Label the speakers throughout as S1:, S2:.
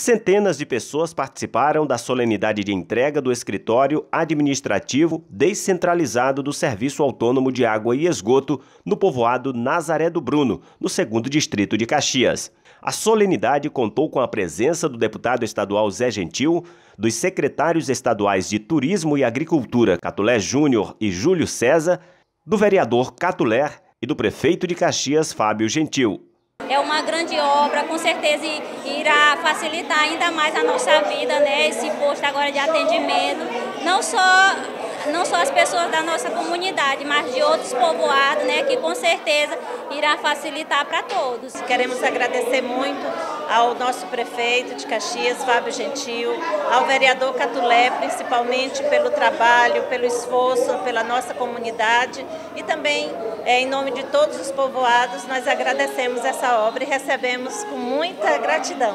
S1: Centenas de pessoas participaram da solenidade de entrega do escritório administrativo descentralizado do Serviço Autônomo de Água e Esgoto no povoado Nazaré do Bruno, no segundo distrito de Caxias. A solenidade contou com a presença do deputado estadual Zé Gentil, dos secretários estaduais de Turismo e Agricultura Catulé Júnior e Júlio César, do vereador Catulé e do prefeito de Caxias Fábio Gentil
S2: é uma grande obra, com certeza irá facilitar ainda mais a nossa vida, né? Esse posto agora de atendimento, não só não só as pessoas da nossa comunidade, mas de outros povoados, né, que com certeza irá facilitar para todos.
S3: Queremos agradecer muito ao nosso prefeito de Caxias, Fábio Gentil, ao vereador Catulé, principalmente pelo trabalho, pelo esforço, pela nossa comunidade e também é, em nome de todos os povoados, nós agradecemos essa obra e recebemos com muita gratidão.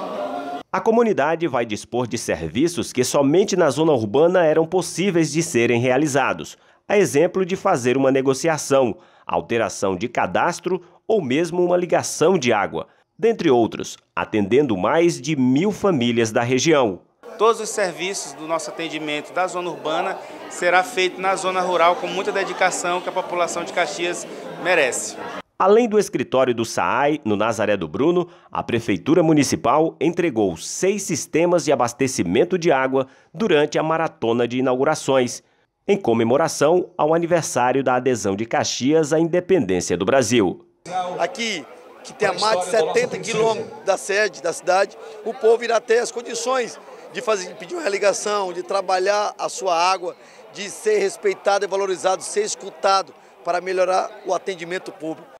S1: A comunidade vai dispor de serviços que somente na zona urbana eram possíveis de serem realizados, a exemplo de fazer uma negociação, alteração de cadastro ou mesmo uma ligação de água, dentre outros, atendendo mais de mil famílias da região.
S4: Todos os serviços do nosso atendimento da zona urbana será feito na zona rural com muita dedicação que a população de Caxias merece.
S1: Além do escritório do SAAI, no Nazaré do Bruno, a Prefeitura Municipal entregou seis sistemas de abastecimento de água durante a maratona de inaugurações, em comemoração ao aniversário da adesão de Caxias à independência do Brasil.
S5: Aqui, que tem a mais de 70 quilômetros da sede da cidade, o povo irá ter as condições de fazer, de pedir uma religação, de trabalhar a sua água, de ser respeitado e valorizado, ser escutado para melhorar o atendimento público.